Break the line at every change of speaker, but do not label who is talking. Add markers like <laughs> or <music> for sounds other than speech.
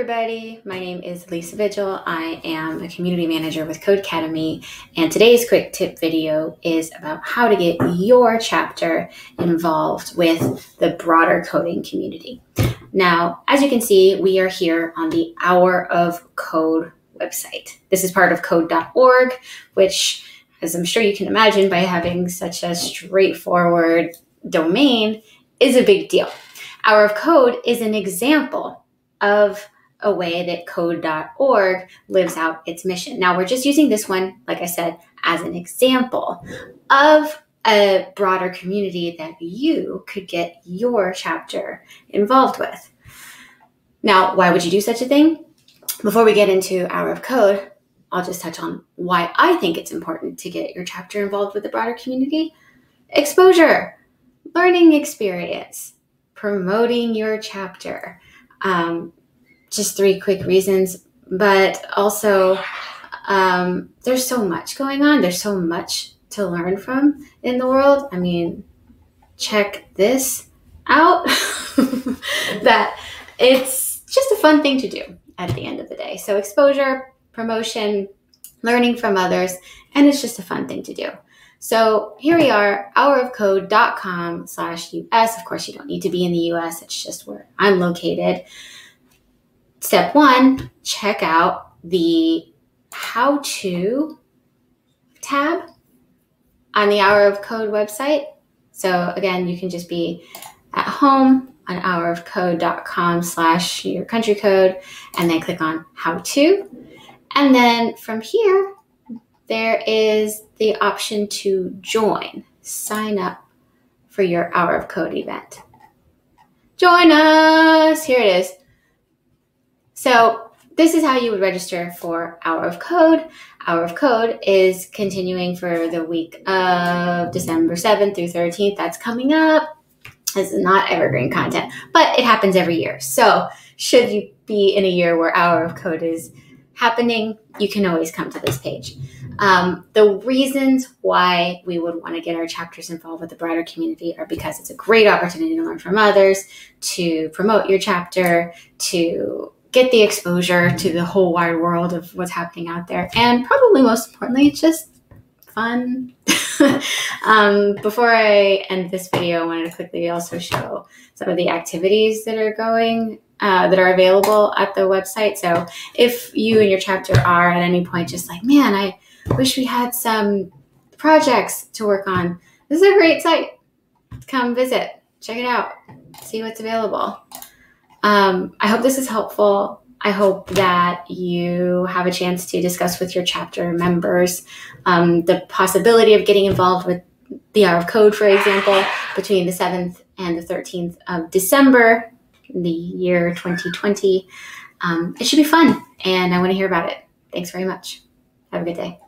everybody. My name is Lisa Vigil. I am a community manager with Codecademy, and today's quick tip video is about how to get your chapter involved with the broader coding community. Now, as you can see, we are here on the Hour of Code website. This is part of code.org, which, as I'm sure you can imagine, by having such a straightforward domain, is a big deal. Hour of Code is an example of a way that code.org lives out its mission. Now, we're just using this one, like I said, as an example of a broader community that you could get your chapter involved with. Now, why would you do such a thing? Before we get into Hour of Code, I'll just touch on why I think it's important to get your chapter involved with the broader community. Exposure, learning experience, promoting your chapter um, just three quick reasons, but also um, there's so much going on. There's so much to learn from in the world. I mean, check this out <laughs> that it's just a fun thing to do at the end of the day. So, exposure, promotion, learning from others, and it's just a fun thing to do. So here we are, hourofcode.com slash US. Of course, you don't need to be in the US. It's just where I'm located. Step one, check out the how to tab on the Hour of Code website. So again, you can just be at home on hourofcode.com slash your country code and then click on how to. And then from here, there is the option to join, sign up for your Hour of Code event. Join us! Here it is. So, this is how you would register for Hour of Code. Hour of Code is continuing for the week of December 7th through 13th. That's coming up. This is not evergreen content, but it happens every year. So, should you be in a year where Hour of Code is happening, you can always come to this page. Um, the reasons why we would want to get our chapters involved with the broader community are because it's a great opportunity to learn from others, to promote your chapter, to get the exposure to the whole wide world of what's happening out there, and probably most importantly, just fun. <laughs> um, before I end this video, I wanted to quickly also show some of the activities that are going uh, that are available at the website. So if you and your chapter are at any point just like, man, I wish we had some projects to work on. This is a great site. Come visit, check it out, see what's available. Um, I hope this is helpful. I hope that you have a chance to discuss with your chapter members um, the possibility of getting involved with the Hour of Code, for example, between the 7th and the 13th of December, in the year 2020. Um, it should be fun, and I want to hear about it. Thanks very much. Have a good day.